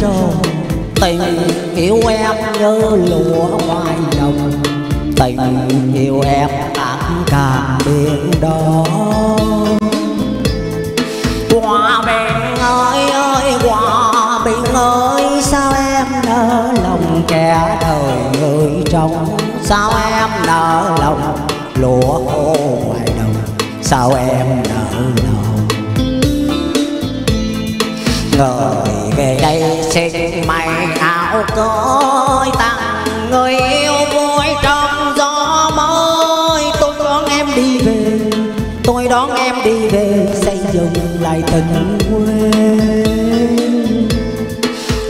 rồi tình yêu em như lụa ngoài đồng tình yêu em ác cả biển đó hòa bình ơi ơi hòa bình ơi, sao em nỡ lòng kẻ đời người trong sao em nỡ lòng lúa khô ngoài đồng sao em nỡ lòng? Người đây xin mày áo cưới tặng, người yêu vui trong gió mới. Tôi đón em đi về, tôi đón em đi về, xây dựng lại tình quê.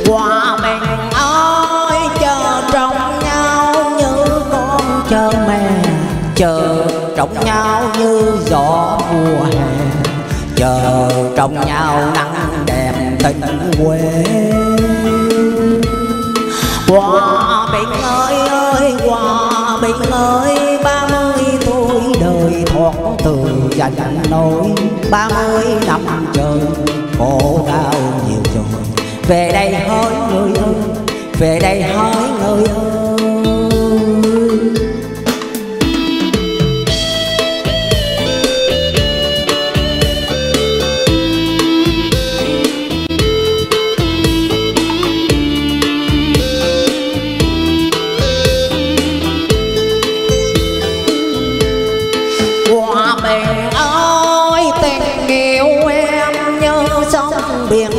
Hòa bình ơi, chờ trong nhau như con chờ mẹ. Chờ trong nhau như gió mùa hè. Chờ trong nhau nắng đẹp tình quên hòa bình ơi ơi hòa bình ơi ba mươi tuổi đời thoát từ dành nỗi ba mươi năm trời, khổ đau nhiều rồi. Về đây hỡi người ơi, về đây hỡi người ơi.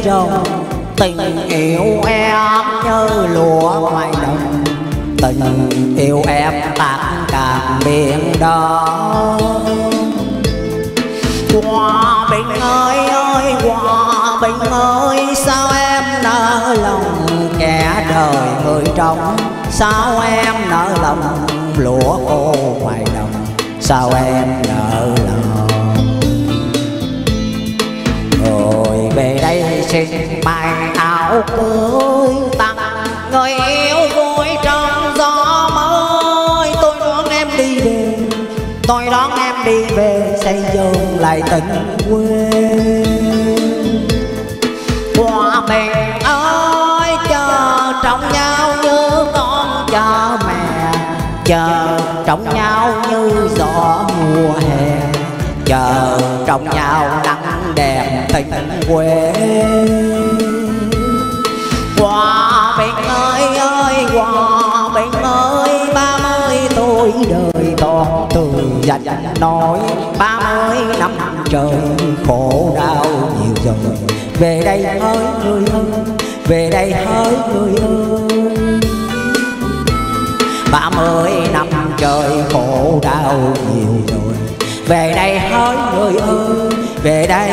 Biển tình yêu em như lúa ngoài đồng. Tình yêu em tạc cả biển đó hòa bình ơi ơi hòa bình ơi, sao em nỡ lòng kẻ đời người trong sao em nỡ lòng lúa khô ngoài đồng? Sao em nỡ lòng trình bài áo cưới tặng. Người yêu vui trong gió mới. Tôi đón em đi về. Tôi đón em đi về, xây dựng lại tình quê. Hòa bình ơi, chờ trong nhau như con chờ mẹ. Chờ trong nhau như gió mùa hè. Chờ trong nhau nắng đẹp tình quê. Hòa bình ơi ơi hòa bình ơi, ba mươi tuổi đời to từ dành nói, ba mươi năm trời khổ đau nhiều rồi về đây ơi người ơi, về đây ơi người ơi. Ba mươi năm trời khổ đau nhiều rồi về đây hỡi người ơi về đây.